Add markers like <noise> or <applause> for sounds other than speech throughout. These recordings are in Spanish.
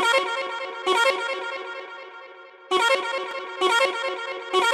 Thank <laughs> you.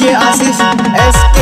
DJ Asif S